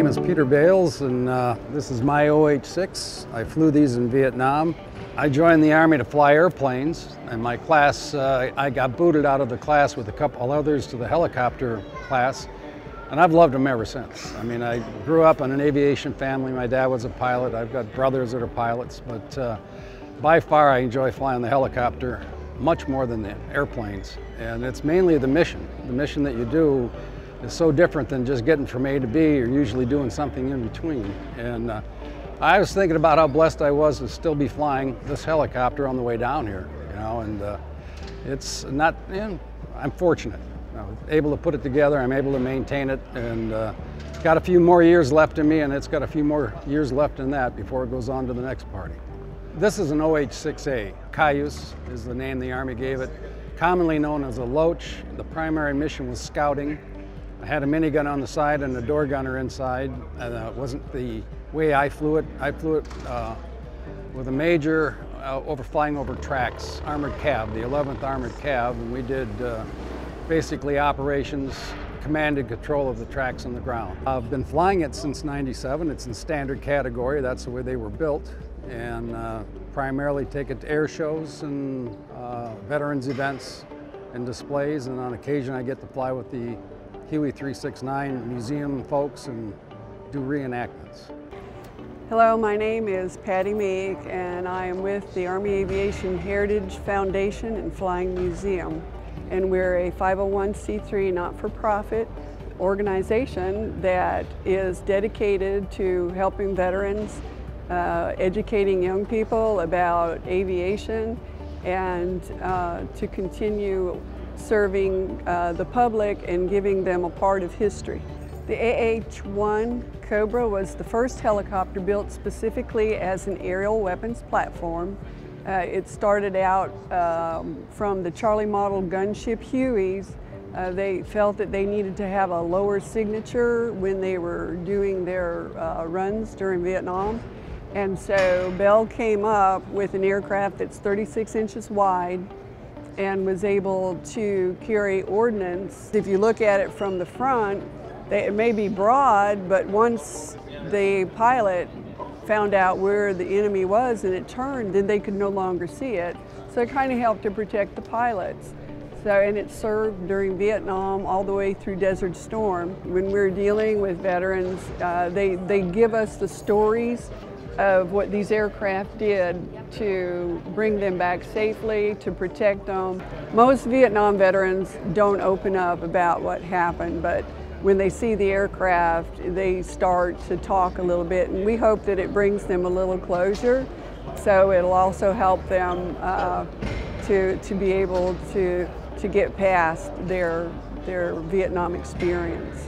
name is Peter Bales, and uh, this is my OH-6. I flew these in Vietnam. I joined the Army to fly airplanes, and my class, uh, I got booted out of the class with a couple others to the helicopter class, and I've loved them ever since. I mean, I grew up in an aviation family. My dad was a pilot. I've got brothers that are pilots, but uh, by far I enjoy flying the helicopter much more than the airplanes. And it's mainly the mission. The mission that you do is so different than just getting from A to B. You're usually doing something in between. And uh, I was thinking about how blessed I was to still be flying this helicopter on the way down here, you know, and uh, it's not, you know, I'm fortunate. I was able to put it together, I'm able to maintain it, and uh, got a few more years left in me, and it's got a few more years left in that before it goes on to the next party. This is an OH-6A. Cayuse is the name the Army gave it, commonly known as a Loach. The primary mission was scouting. I had a minigun on the side and a door gunner inside. And, uh, it wasn't the way I flew it. I flew it uh, with a major uh, over flying over tracks, armored cav, the 11th Armored cav, and we did uh, basically operations, command and control of the tracks on the ground. I've been flying it since 97. It's in standard category. That's the way they were built. And uh, primarily take it to air shows and uh, veterans events and displays. And on occasion, I get to fly with the Huey 369 museum folks and do reenactments. Hello, my name is Patty Meek and I am with the Army Aviation Heritage Foundation and Flying Museum and we're a 501c3 not-for-profit organization that is dedicated to helping veterans, uh, educating young people about aviation, and uh, to continue serving uh, the public and giving them a part of history. The AH-1 Cobra was the first helicopter built specifically as an aerial weapons platform uh, it started out um, from the Charlie model gunship Hueys. Uh, they felt that they needed to have a lower signature when they were doing their uh, runs during Vietnam. And so Bell came up with an aircraft that's 36 inches wide and was able to carry ordnance. If you look at it from the front, they, it may be broad, but once the pilot found out where the enemy was and it turned, then they could no longer see it. So it kind of helped to protect the pilots. So, and it served during Vietnam all the way through Desert Storm. When we're dealing with veterans, uh, they, they give us the stories of what these aircraft did to bring them back safely, to protect them. Most Vietnam veterans don't open up about what happened, but when they see the aircraft, they start to talk a little bit, and we hope that it brings them a little closure. So it'll also help them uh, to, to be able to, to get past their, their Vietnam experience.